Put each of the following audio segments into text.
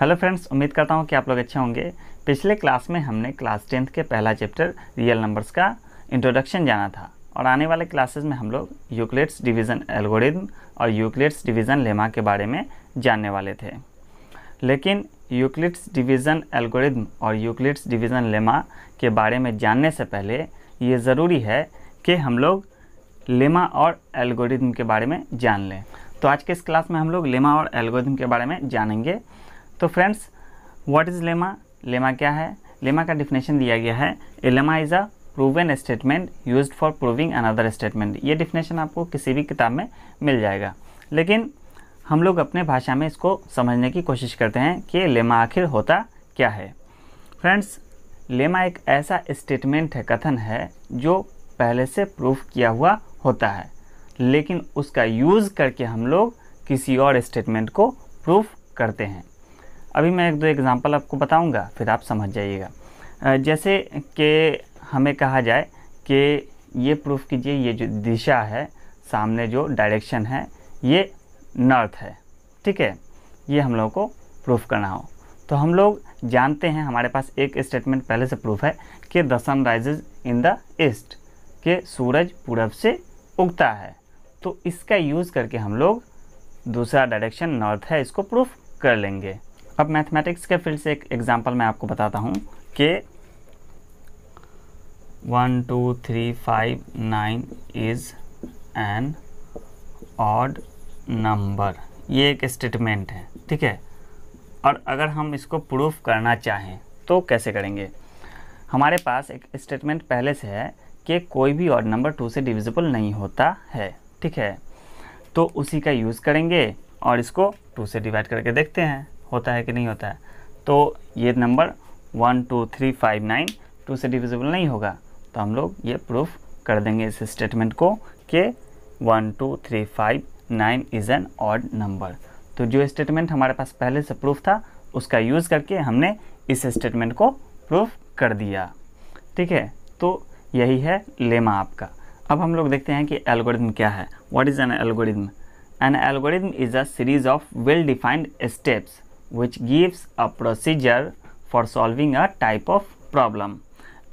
Hello friends, उम्मीद करता हूँ कि आप लोग अच्छे होंगे। पिछले क्लास में हमने क्लास टेंथ के पहला चैप्टर, रियल नंबर्स का इंट्रोडक्शन जाना था। और आने वाले क्लासेस में हम लोग यूक्लिड्स डिवीज़न एल्गोरिदम और यूक्लिड्स डिवीज़न लेमा के बारे में जानने वाले थे। लेकिन यूक्लिड्स डिवीज़न एल्गोरिदम और यूक्लिड्स डिवीज़न लेमा के बारे में जानने से पहले ये ज़रूरी है कि हम लोग लेमा और एल्गोरिदम के बारे में जान लें। तो आज के इस क्लास में हम लोग लेमा और एल्गोरिदम के बारे में जानेंगे। तो friends what is lemma lemma क्या है? लेमा का डिफिनेशन दिया गया है। A lemma is a proven statement use for proving another statement ये डिफिनेशन आपको किसी भी किताब में मिल जाएगा। लेकिन हम लोग अपने भाषा में इसको समझने की कोशिश करते हैं कि लेमा आखिर होता क्या है। फ्रेंड्स लेमा एक ऐसा स्टेटमेंट है, कथन है, जो पहले से प्रूफ किया हुआ होता है। लेकिन उसका यूज़ करके हम लोग किसी और स्टेटमेंट को प्रूफ करते हैं। अभी मैं एक दो एग्ज़ाम्पल आपको बताऊँगा, फिर आप समझ जाइएगा। जैसे कि हमें कहा जाए कि ये प्रूफ कीजिए, ये जो दिशा है, सामने जो डायरेक्शन है, ये नॉर्थ है, ठीक है? ये हम लोगों को प्रूफ करना हो। तो हम लोग जानते हैं, हमारे पास एक स्टेटमेंट पहले से प्रूफ है कि the sun rises in the east के सूरज पूरब से उगता है। तो इसका यूज़ करके हम लोग दूसरा डायरेक्शन नॉर्थ है, इसको प्रूफ कर लेंगे। अब मैथमेटिक्स के फ़ील्ड से एक एग्जांपल मैं आपको बताता हूँ कि one two three five nine is an odd number ये एक स्टेटमेंट है, ठीक है? और अगर हम इसको प्रूफ करना चाहें तो कैसे करेंगे? हमारे पास एक स्टेटमेंट पहले से है कि कोई भी ऑड नंबर टू से डिविजिबल नहीं होता है, ठीक है? तो उसी का यूज़ करेंगे और इसको टू से डिवाइड करके देखते हैं। होता है कि नहीं होता है। तो ये number one, two, three, five, nine, two से डिविजिबल नहीं होगा। तो हम लोग ये प्रूफ कर देंगे इस स्टेटमेंट को कि one, two, three, five, nine is an odd number तो जो स्टेटमेंट हमारे पास पहले से प्रूफ था, उसका यूज़ करके हमने इस स्टेटमेंट को प्रूफ कर दिया। ठीक है? तो यही है लेमा आपका। अब हम लोग देखते हैं कि एल्गोरिदम क्या है। What is an algorithm an algorithm is a series of well defined steps which gives a procedure for solving a type of problem.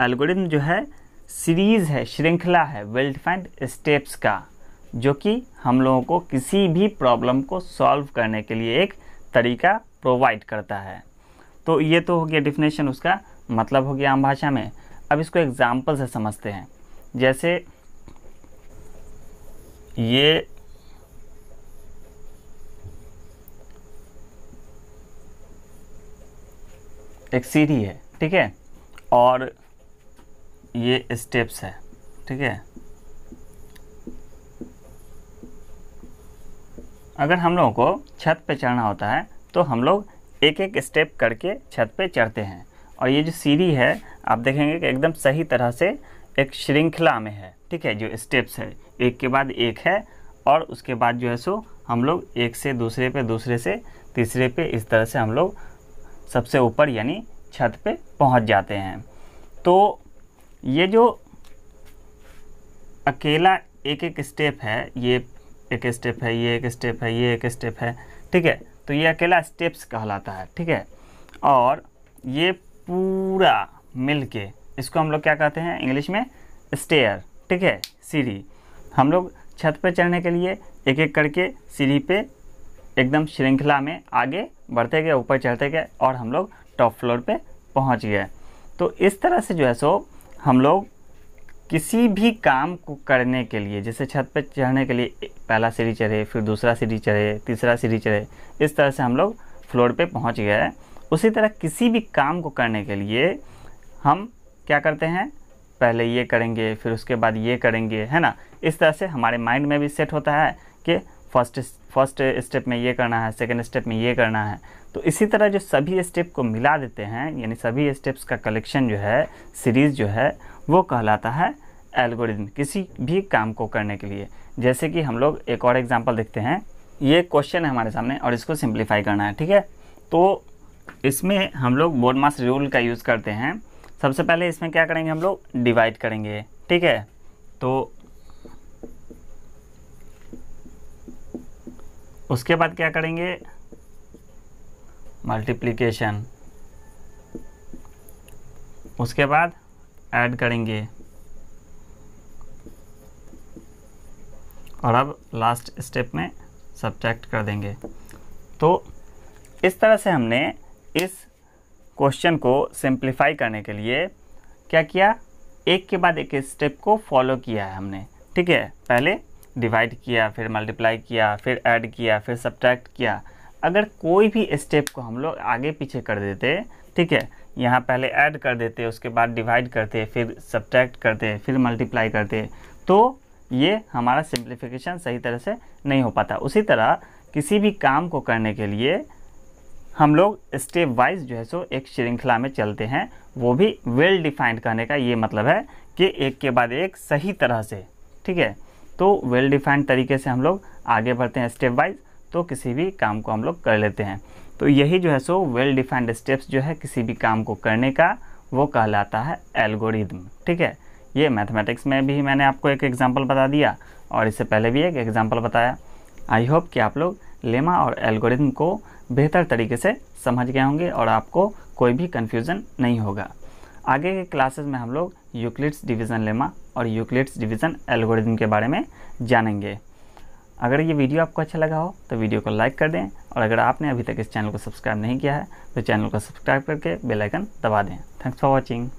Algorithm जो है सीरीज़ है, श्रृंखला है वेल डिफाइंड स्टेप्स का, जो कि हम लोगों को किसी भी प्रॉब्लम को सॉल्व करने के लिए एक तरीका प्रोवाइड करता है। तो ये तो हो गया डिफिनेशन उसका मतलब हो गया आम भाषा में। अब इसको एग्ज़ाम्पल से समझते हैं। जैसे ये एक सीढ़ी है, ठीक है? और ये स्टेप्स है, ठीक है? अगर हम लोगों को छत पे चढ़ना होता है तो हम लोग एक एक स्टेप करके छत पे चढ़ते हैं। और ये जो सीढ़ी है, आप देखेंगे कि एकदम सही तरह से एक श्रृंखला में है, ठीक है? जो स्टेप्स है, एक के बाद एक है, और उसके बाद जो है सो हम लोग एक से दूसरे पे, दूसरे से तीसरे पे इस तरह से हम लोग सबसे ऊपर यानी छत पे पहुँच जाते हैं। तो ये जो अकेला एक एक स्टेप है, ये एक स्टेप है, ये एक स्टेप है, ये एक स्टेप है, ठीक है? तो ये अकेला स्टेप्स कहलाता है, ठीक है? और ये पूरा मिल के इसको हम लोग क्या कहते हैं? इंग्लिश में स्टेयर ठीक है? सीढ़ी। हम लोग छत पे चढ़ने के लिए एक एक करके सीढ़ी पे एकदम श्रृंखला में आगे बढ़ते गए, ऊपर चढ़ते गए और हम लोग टॉप फ्लोर पे पहुँच गए। तो इस तरह से जो है सो, हम लोग किसी भी काम को करने के लिए, जैसे छत पे चढ़ने के लिए पहला सीढ़ी चढ़े, फिर दूसरा सीढ़ी चढ़े, तीसरा सीढ़ी चढ़े, इस तरह से हम लोग फ्लोर पे पहुँच गए उसी तरह किसी भी काम को करने के लिए हम क्या करते हैं? पहले ये करेंगे, फिर उसके बाद ये करेंगे, है ना? इस तरह से हमारे माइंड में भी सेट होता है कि फ़र्स्ट फ़र्स्ट स्टेप में ये करना है सेकेंड स्टेप में ये करना है। तो इसी तरह जो सभी स्टेप को मिला देते हैं, यानी सभी स्टेप्स का कलेक्शन जो है सीरीज़ जो है, वो कहलाता है एल्गोरिदम किसी भी काम को करने के लिए। जैसे कि हम लोग एक और एग्जांपल देखते हैं। ये क्वेश्चन है हमारे सामने और इसको सिंप्लीफाई करना है, ठीक है? तो इसमें हम लोग बोर्ड मास रूल का यूज़ करते हैं। सबसे पहले इसमें क्या करेंगे हम लोग? डिवाइड करेंगे, ठीक है? तो उसके बाद क्या करेंगे? मल्टीप्लिकेशन उसके बाद ऐड करेंगे। और अब लास्ट स्टेप में सब्ट्रैक्ट कर देंगे। तो इस तरह से हमने इस क्वेश्चन को सिंप्लीफाई करने के लिए क्या किया? एक के बाद एक स्टेप को फॉलो किया है हमने। ठीक है? पहले डिवाइड किया, फिर मल्टीप्लाई किया, फिर ऐड किया, फिर सब्ट्रैक्ट किया, अगर कोई भी स्टेप को हम लोग आगे पीछे कर देते, ठीक है, यहाँ पहले ऐड कर देते, उसके बाद डिवाइड करते, फिर सब्ट्रैक्ट करते, फिर मल्टीप्लाई करते तो ये हमारा सिंप्लीफिकेशन सही तरह से नहीं हो पाता। उसी तरह किसी भी काम को करने के लिए हम लोग स्टेप वाइज जो है सो एक श्रृंखला में चलते हैं, वो भी वेल डिफाइंड करने का ये मतलब है कि एक के बाद एक सही तरह से, ठीक है। तो वेल डिफाइंड तरीके से हम लोग आगे बढ़ते हैं स्टेप वाइज तो किसी भी काम को हम लोग कर लेते हैं। तो यही जो है सो वेल डिफाइंड स्टेप्स जो है किसी भी काम को करने का, वो कहलाता है एल्गोरिदम ठीक है? ये मैथमेटिक्स में भी मैंने आपको एक एग्ज़ाम्पल बता दिया और इससे पहले भी एक एग्ज़ाम्पल बताया। आई होप कि आप लोग लेमा और एल्गोरिदम को बेहतर तरीके से समझ गए होंगे और आपको कोई भी कन्फ्यूज़न नहीं होगा। आगे के क्लासेस में हम लोग यूक्लिड्स डिवीज़न लेमा और यूक्लिड्स डिवीज़न एल्गोरिज्म के बारे में जानेंगे। अगर ये वीडियो आपको अच्छा लगा हो तो वीडियो को लाइक कर दें, और अगर आपने अभी तक इस चैनल को सब्सक्राइब नहीं किया है तो चैनल को सब्सक्राइब करके बेलाइकन दबा दें। Thanks for watching.